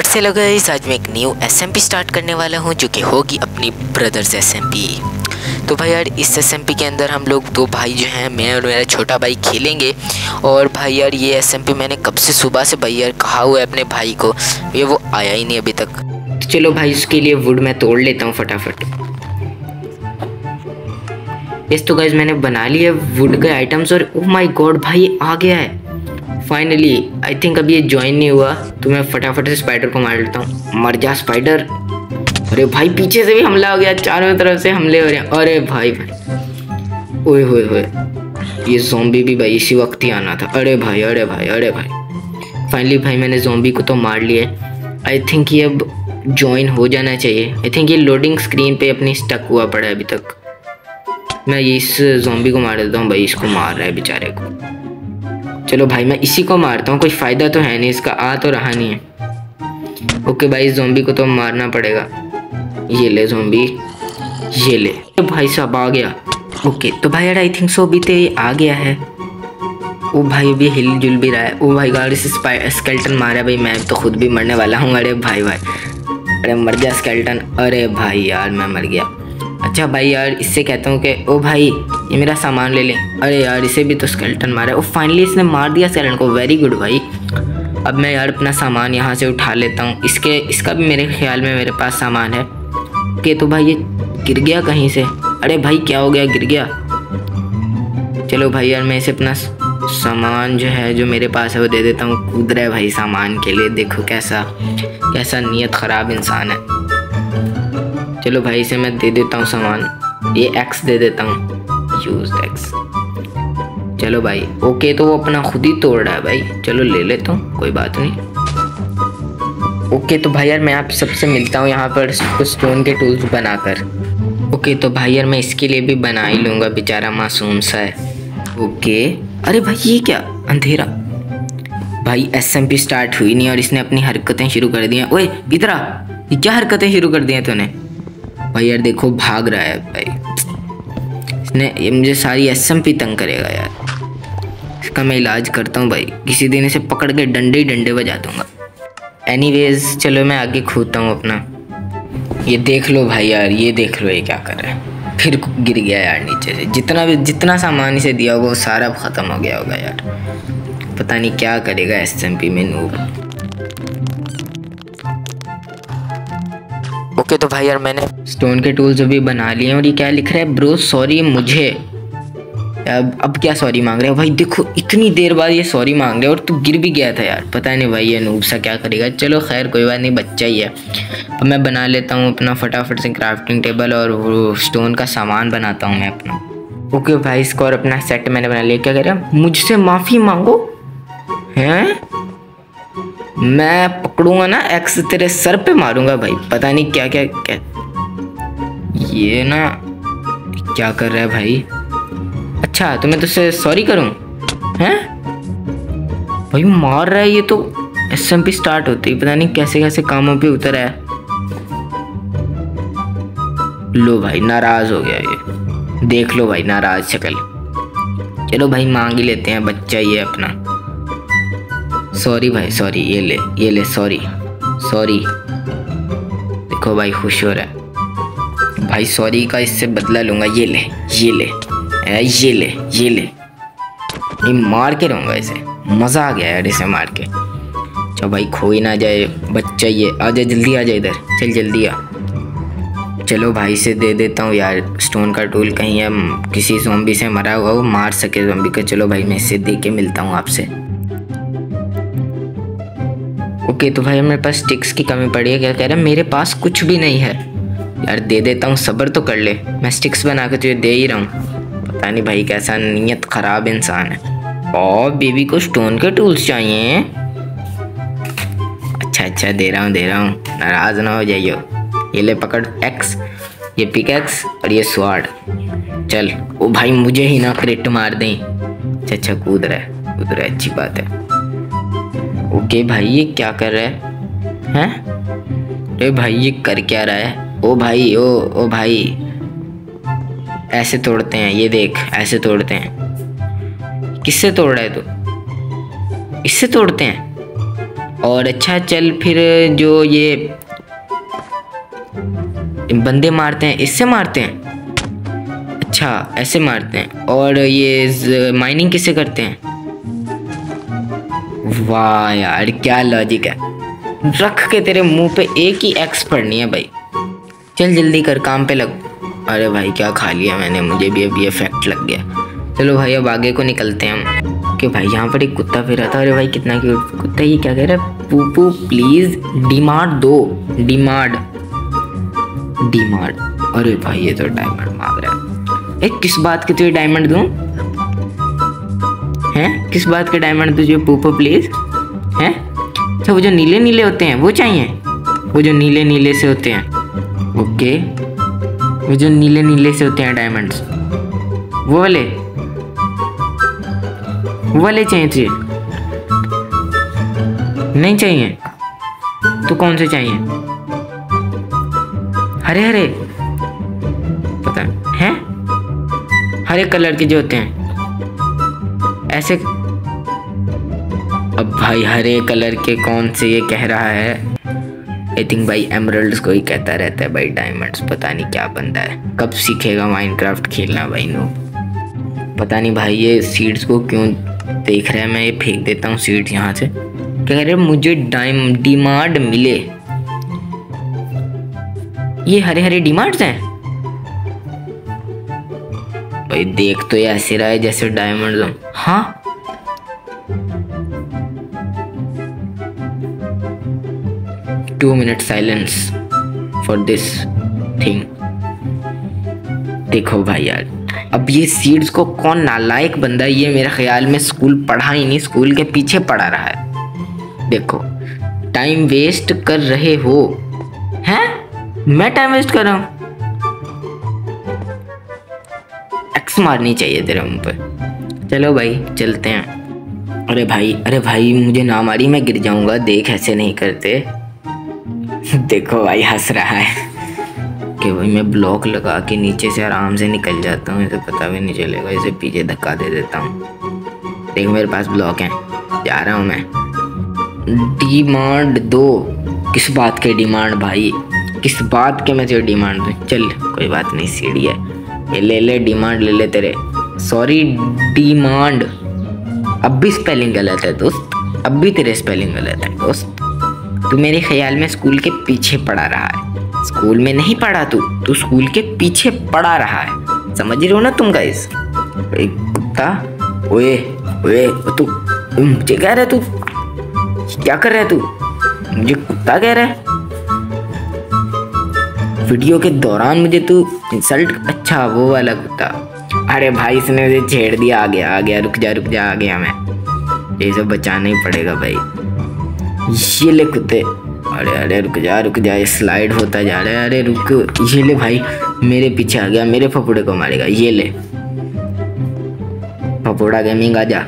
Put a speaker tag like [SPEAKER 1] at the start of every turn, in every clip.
[SPEAKER 1] फट से लगा आज मैं एक न्यू एसएमपी स्टार्ट करने वाला हूँ, जो कि होगी अपनी ब्रदर्स एसएमपी तो भाई यार, इस एसएमपी के अंदर हम लोग दो भाई जो हैं, मैं और मेरा छोटा भाई खेलेंगे। और भाई यार, ये एसएमपी मैंने कब से सुबह से भाई यार कहा हुआ है अपने भाई को, ये वो आया ही नहीं अभी तक। तो चलो भाई, उसके लिए वुड मैं तोड़ लेता हूँ फटाफट। इस तो गाइज़ मैंने बना लिया वुड के आइटम्स और ओ माय गॉड भाई, आ गया है। फाइनली आई थिंक अभी ये ज्वाइन नहीं हुआ तो मैं फटाफट से स्पाइडर को मार लेता हूँ। मर जा स्पाइडर अरे भाई, पीछे से भी हमला हो गया, चारों तरफ़ से हमले हो रहे हैं। अरे भाई भाई। ओए होए होए ये जोम्बी भी भाई, इसी वक्त ही आना था। अरे भाई अरे भाई अरे भाई। फाइनली भाई, मैंने जोम्बी को तो मार लिया आई थिंक ये अब ज्वाइन हो जाना चाहिए। आई थिंक ये लोडिंग स्क्रीन पे अपनी स्टक हुआ पड़ा है अभी तक। मैं इस जोम्बी को मार देता हूँ भाई, इसको मार रहा है बेचारे को। चलो भाई, मैं इसी को मारता हूँ, कोई फ़ायदा तो है नहीं, इसका आ तो रहा नहीं है। ओके भाई इस जोम्बी को तो मारना पड़ेगा। ये ले जोम्बी ये ले। तो भाई साहब आ गया। ओके तो भाई यार आई थिंक सो अभी तो आ गया है। वो भाई भी हिल जुल भी रहा है। वो भाई, गाड़ी से स्केल्टन मारा भाई, मैं तो खुद भी मरने वाला हूँ। अरे भाई भाई। अरे, मर गया स्केल्टन अरे भाई यार, मैं मर गया। अच्छा भाई यार, इससे कहता हूँ कि, ओ भाई, ये मेरा सामान ले लें। अरे यार, इसे भी तो स्केल्टन मारा ओ फाइनली इसने मार दिया स्केल्टन को। वेरी गुड भाई। अब मैं यार अपना सामान यहाँ से उठा लेता हूँ। इसके, इसका भी मेरे ख्याल में मेरे पास सामान है। कि तो भाई, ये गिर गया कहीं से? अरे भाई, क्या हो गया? गिर गया। चलो भाई यार, मैं इसे अपना सामान जो है, जो मेरे पास है, वो दे देता हूँ। कूद रहा है भाई सामान के लिए। देखो कैसा कैसा नीयत ख़राब इंसान है। चलो भाई इसे मैं दे देता हूँ सामान। ये एक्स दे देता हूँ। यूज़ एक्स चलो भाई ओके तो वो अपना खुद ही तोड़ रहा है भाई। चलो ले लेता हूँ, कोई बात नहीं। ओके तो भाई यार मैं आप सबसे मिलता हूँ यहाँ पर कुछ स्टोन के टूल्स बनाकर। ओके तो भाई यार मैं इसके लिए भी बना ही लूँगा, बेचारा मासूम सा है। ओके अरे भाई, ये क्या? अंधेरा। भाई एस एम पी स्टार्ट हुई नहीं और इसने अपनी हरकतें शुरू कर दी हैं। ओए, इधर क्या हरकतें शुरू कर दी हैं तूने? भाई यार देखो, भाग रहा है भाई। इसने, ये मुझे सारी एस एम पी तंग करेगा यार। इसका मैं इलाज करता हूँ भाई। किसी दिन इसे पकड़ के डंडे ही डंडे बजा दूँगा। एनीवेज चलो मैं आगे खोदता हूँ अपना। ये देख लो भाई यार, ये देख लो, ये क्या कर रहा है। फिर गिर गया यार नीचे से। जितना भी, जितना सामान इसे दिया होगा, वो सारा ख़त्म हो गया होगा यार। पता नहीं क्या करेगा एसएमपी में नूब ओके तो भाई यार मैंने स्टोन के टूल्स अभी बना लिए और ये क्या लिख रहा है? ब्रो सॉरी मुझे। अब अब क्या सॉरी मांग रहे हो? भाई देखो, इतनी देर बाद ये सॉरी मांग रहे हो और तू गिर भी गया था यार। पता नहीं भाई ये नूब सा क्या करेगा। चलो खैर, कोई बात नहीं, बच्चा ही है। अब मैं बना लेता हूँ अपना फटाफट से क्राफ्टिंग टेबल और वो स्टोन का सामान बनाता हूँ मैं अपना। ओके भाई इसको और अपना सेट मैंने बना लिया। क्या कह रहा मुझसे माफ़ी मांगो? हैं? मैं पकड़ूँगा ना एक्स तेरे सर पे मारूँगा भाई। पता नहीं क्या क्या क्या ये ना क्या कर रहा है भाई? अच्छा तो मैं तुझसे सॉरी करूँ? हैं? भाई मार रहा है ये तो। एस एम पी स्टार्ट होती पता नहीं कैसे कैसे कामों पे उतर है। लो भाई, नाराज़ हो गया ये। देख लो भाई, नाराज़ शक्ल चलो भाई, मांग ही लेते हैं बच्चा ये अपना। सॉरी भाई सॉरी ये ले ये ले सॉरी सॉरी देखो भाई खुश हो रहा है। भाई सॉरी का इससे बदला लूँगा। ये ले ये ले। ए, ये ले ये ले। ये मार के रहूँगा इसे। मज़ा आ गया यार इसे मार के। चलो भाई खोई ना जाए। बच्चा ये। आ जाए जल्दी आ जाए इधर। चल जल्दी आ। चलो भाई से दे देता हूँ यार। स्टोन का टूल कहीं है। किसी जोम्बी से मरा हुआ वो मार सके जोम्बी का। चलो भाई मैं इसे दे के मिलता हूँ आपसे। ओके तो भाई मेरे पास स्टिक्स की कमी पड़ी है, क्या कह रहा है? मेरे पास कुछ भी नहीं है। यार, दे देता हूँ, सब्र तो कर ले। मैं स्टिक्स बना के तुझे दे ही रहा हूँ। पता नहीं भाई कैसा नीयत ख़राब इंसान है। और बेबी को स्टोन के टूल्स चाहिए। अच्छा अच्छा दे रहा हूँ, दे रहा हूँ। नाराज़ ना हो जाइयो। ये ले पकड़ एक्स ये पिक एक्स और ये स्वाड चल, ओ भाई मुझे ही ना क्रिट मार दें। अच्छा अच्छा कूद रहा है, कूद रहा है, अच्छी बात है। ओके भाई, ये क्या कर रहा है? हैं? अरे भाई, ये कर क्या रहा है? ओ भाई, ओ ओ भाई। ऐसे तोड़ते हैं, ये देख, ऐसे तोड़ते हैं। किससे तोड़ रहा है तू? इससे तोड़ते हैं? और अच्छा चल फिर जो ये बंदे मारते हैं, इससे मारते हैं? अच्छा ऐसे मारते हैं। और ये माइनिंग किससे करते हैं? वाह यार, क्या लॉजिक है। रख के तेरे मुँह पे एक ही एक्स पढ़नी है भाई। चल जल्दी कर, काम पे लग। अरे भाई, क्या खा लिया मैंने, मुझे भी अभी इफ़ेक्ट लग गया। चलो भाई, अब आगे को निकलते हैं हम। कि भाई, यहाँ पर एक कुत्ता फिर रहा था अरे भाई, कितना क्यूट कुत्ता ये, क्या कह रहा है? पूपू प्लीज़ डिमांड दो। डिमांड डिमांड अरे भाई, ये तो डायमंड मांग रहा है। ए किस बात की तुझे डायमंड दूँ? हैं? किस बात के डायमंड तुझे पूपो प्लीज़ हैं? अच्छा वो जो नीले नीले होते हैं, वो चाहिए? वो जो नीले नीले से होते हैं। ओके वो जो नीले नीले से होते हैं डायमंड्स वो वाले? वो वाले चाहिए तुझे? नहीं चाहिए? तो कौन से चाहिए? हरे हरे पता है? हरे कलर के जो होते हैं। ऐसे अब भाई, हरे कलर के कौन से ये कह रहा है? आई थिंक भाई एमरल्ड्स को ही कहता रहता है भाई डायमंड्स पता नहीं क्या बनता है। कब सीखेगा माइनक्राफ्ट खेलना भाई नो पता नहीं भाई, ये सीड्स को क्यों देख रहा है? मैं ये फेंक देता हूँ सीड्स यहाँ से। क्या कह रहे, मुझे डिमांड मिले। ये हरे हरे डिमांड्स हैं? भाई, देख तो ऐसे रहा है जैसे डायमंड हाँ? Two minute silence for this thing देखो भाई यार, अब ये सीड्स को कौन नालायक बंदा ये मेरे ख्याल में स्कूल पढ़ा ही नहीं स्कूल के पीछे पढ़ा रहा है। देखो टाइम वेस्ट कर रहे हो। हैं? मैं टाइम वेस्ट कर रहा हूँ? एक्स मारनी चाहिए तेरे मुँह पे। चलो भाई, चलते हैं। अरे भाई अरे भाई, मुझे ना मारी, मैं गिर जाऊँगा। देख, ऐसे नहीं करते। देखो भाई, हंस रहा है। कि भाई, मैं ब्लॉक लगा के नीचे से आराम से निकल जाता हूँ इसे पता भी नहीं चलेगा। इसे पीछे धक्का दे देता हूँ। देख, मेरे पास ब्लॉक है। जा रहा हूँ मैं। डिमांड दो। किस बात के डिमांड भाई? किस बात के मैं तुझे डिमांड दूँ? चल, कोई बात नहीं, सीढ़ी है। ले ले डिमांड ले ले तेरे। सॉरी डिमांड अब भी स्पेलिंग गलत है दोस्त। अब भी तेरे स्पेलिंग गलत है दोस्त। तू मेरे ख्याल में स्कूल के पीछे पढ़ा रहा है। स्कूल में नहीं पढ़ा तू तू स्कूल के पीछे पढ़ा रहा है। समझ रहे हो ना तुम गाइस कुत्ता। ओए ओए तू मुझे कह रहा है तू। क्या कर रहा है तू? मुझे कुत्ता कह रहा है। वीडियो के दौरान मुझे तू इंसल्ट अच्छा वो वाला कुत्ता। अरे भाई, इसने मुझे छेड़ दिया, आ गया आ गया, रुक जा रुक जा, आ गया मैं। ये सब बचाना ही पड़ेगा भाई। ये ले कुत्ते। अरे अरे, रुक जा रुक जा, ये स्लाइड होता जा रहा है। अरे, रुक, ये ले भाई, मेरे पीछे आ गया, मेरे फपुड़े को मारेगा, ये ले। फपुड़ा गेमिंग आ जा।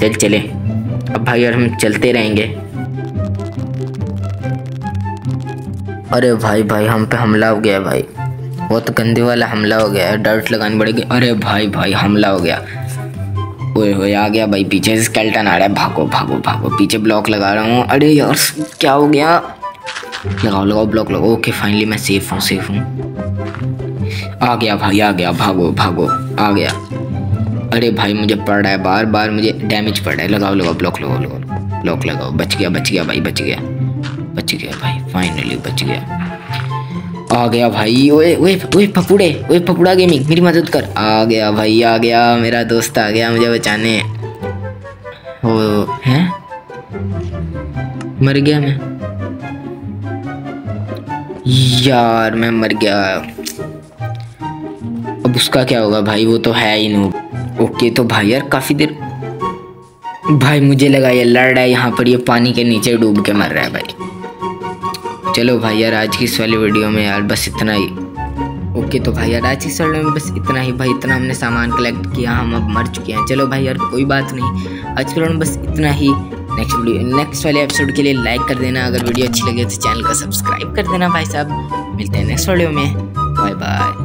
[SPEAKER 1] चल, चले। अब भाई और हम चलते रहेंगे। अरे भाई भाई, हम पे हमला हो गया भाई। बहुत गंदे वाला हमला हो गया डर्ट लगानी पड़ेगी। अरे भाई भाई, हमला हो गया। ओए ओए आ गया भाई, पीछे से स्केल्टन आ रहा है। भागो भागो भागो, पीछे ब्लॉक लगा रहा हूँ। अरे यार, क्या हो गया? लगाओ लगाओ ब्लॉक लगाओ। ओके फाइनली मैं सेफ़ हूँ सेफ़ हूँ। आ गया भाई, आ गया। भागो भागो, आ गया। अरे भाई, मुझे पड़ रहा है बार बार मुझे डैमेज पड़ रहा है। लगाओ लगाओ ब्लॉक लगाओ लगाओ। ब्लॉक लगाओ। बच गया बच गया भाई, बच गया। बच गया भाई फाइनली बच गया। आ गया भाई, ओए ओए ओए पपुड़े ओए पपुड़ा गेमिंग मेरी मदद कर। आ गया भाई, आ गया, मेरा दोस्त आ गया मुझे बचाने। ओ, हैं? मर गया मैं। यार, मैं मर गया। अब उसका क्या होगा भाई, वो तो है ही नहीं ओके तो भाई यार, काफ़ी देर भाई मुझे लगा ये लड़ रहा है, यहाँ पर ये पानी के नीचे डूब के मर रहा है भाई। चलो भाई यार, आज की इस वाली वीडियो में यार बस इतना ही। ओके तो भाई यार, आज की इस वीडियो में बस इतना ही। भाई, इतना हमने सामान कलेक्ट किया, हम अब मर चुके हैं। चलो भाई यार, कोई बात नहीं। आज के में बस इतना ही। नेक्स्ट वीडियो नेक्स्ट वाले एपिसोड के लिए लाइक कर देना। अगर वीडियो अच्छी लगे तो चैनल का सब्सक्राइब कर देना भाई साहब। मिलते हैं नेक्स्ट वीडियो में। Bye bye